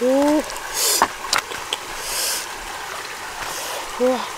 哦，哇！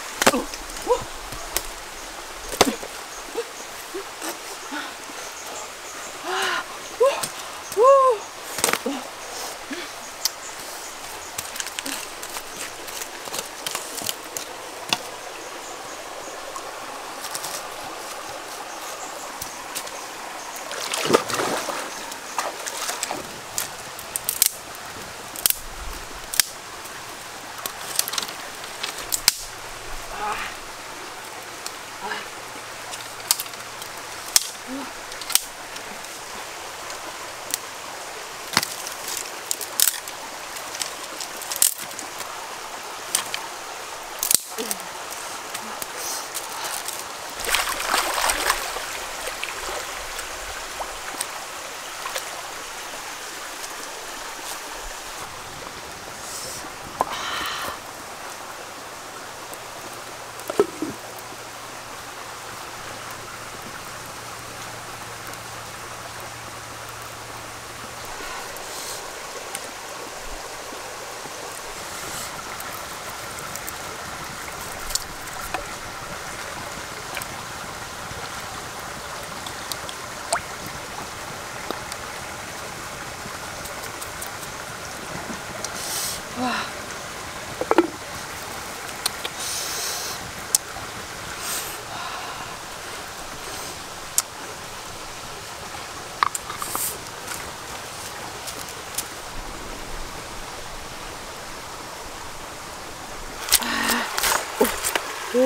おお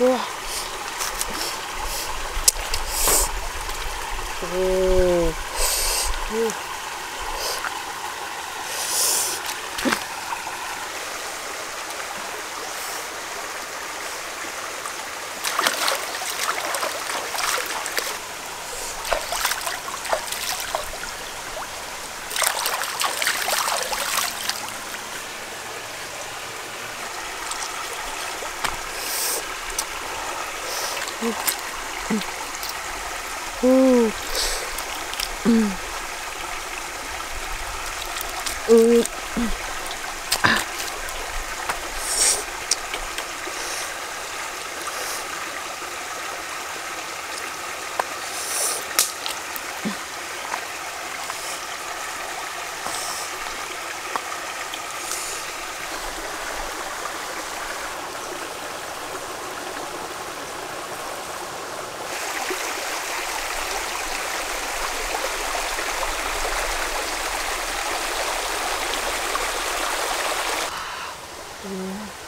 うわ。おお 오. 음. you.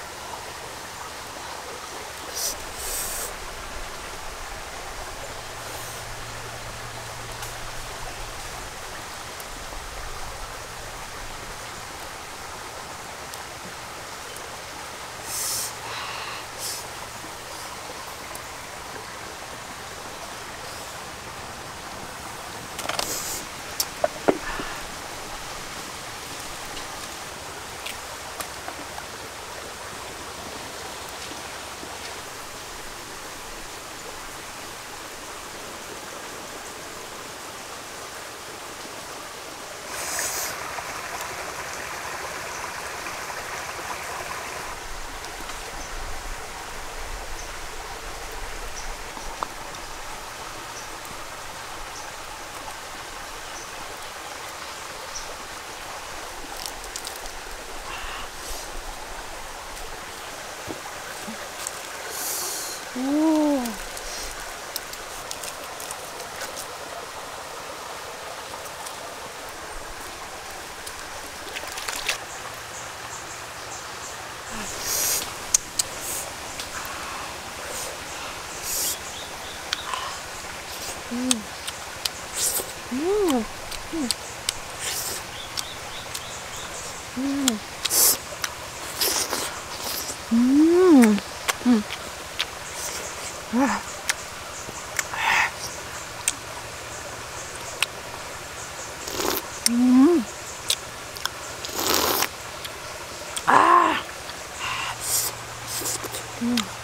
음. Ah. Mm. Mm. Ah. Ah.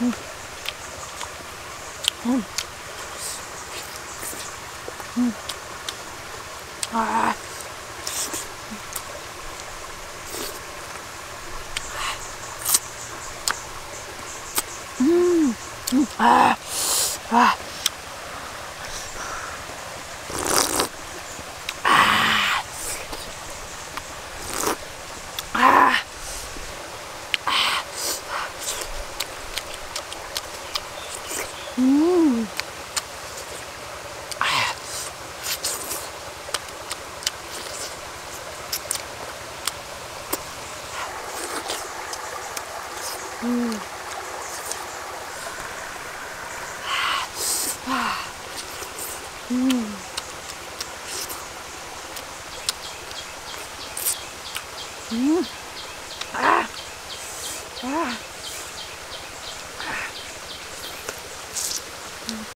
음. 음. 음. 아. 음. 아. 아. Ну,